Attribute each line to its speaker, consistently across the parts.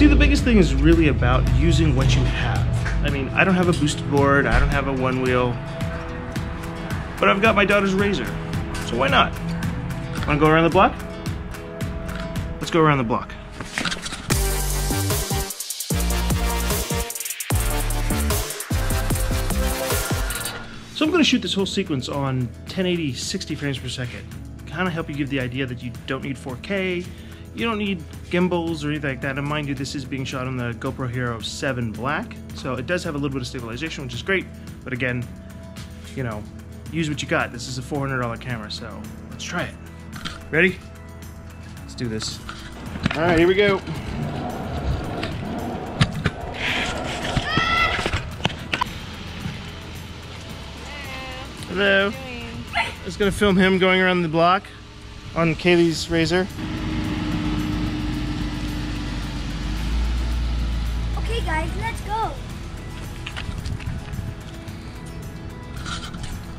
Speaker 1: See, the biggest thing is really about using what you have. I mean, I don't have a boosted board, I don't have a one wheel, but I've got my daughter's Razor, so why not? Wanna go around the block? Let's go around the block. So I'm going to shoot this whole sequence on 1080 60 frames per second. Kind of help you give the idea that you don't need 4K, you don't need gimbals or anything like that. And mind you, this is being shot on the GoPro Hero 7 Black, so it does have a little bit of stabilization, which is great. But again, you know, use what you got. This is a $400 camera, so let's try it. Ready? Let's do this. All right, here we go. Hello. Was gonna film him going around the block on Kaylee's razor.
Speaker 2: Okay, guys, let's go.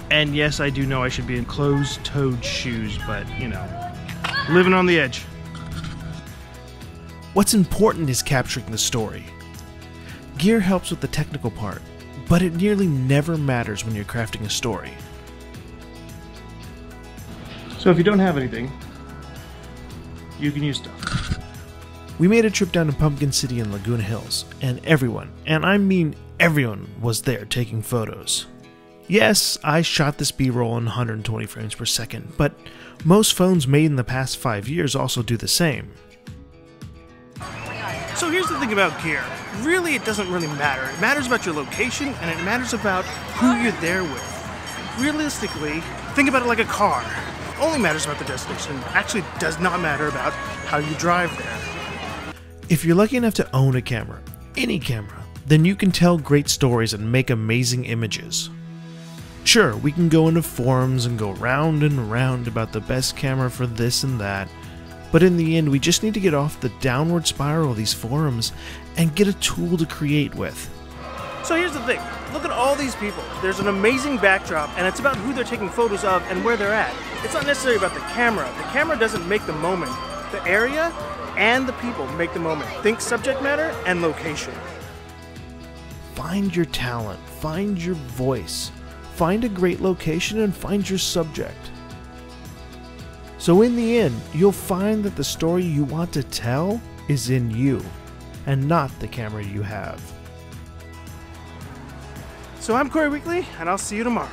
Speaker 1: And yes, I do know I should be in closed-toed shoes, but you know, living on the edge.
Speaker 3: What's important is capturing the story. Gear helps with the technical part, but it nearly never matters when you're crafting a story.
Speaker 1: So if you don't have anything, you can use stuff.
Speaker 3: We made a trip down to Pumpkin City in Laguna Hills, and everyone, and I mean everyone, was there taking photos. Yes, I shot this B roll in 120 frames per second, but most phones made in the past five years also do the same.
Speaker 1: So here's the thing about gear. Really, it doesn't really matter. It matters about your location and it matters about who you're there with. Realistically, think about it like a car. It only matters about the destination. It actually does not matter about how you drive there.
Speaker 3: If you're lucky enough to own a camera, any camera, then you can tell great stories and make amazing images. Sure, we can go into forums and go round and round about the best camera for this and that, but in the end, we just need to get off the downward spiral of these forums and get a tool to create with.
Speaker 1: So here's the thing. Look at all these people. There's an amazing backdrop, and it's about who they're taking photos of and where they're at. It's not necessarily about the camera. The camera doesn't make the moment. The area and the people make the moment. Think subject matter and location.
Speaker 3: Find your talent, find your voice, find a great location, and find your subject. So, in the end, you'll find that the story you want to tell is in you and not the camera you have.
Speaker 1: So I'm Corey Weekley, and I'll see you tomorrow.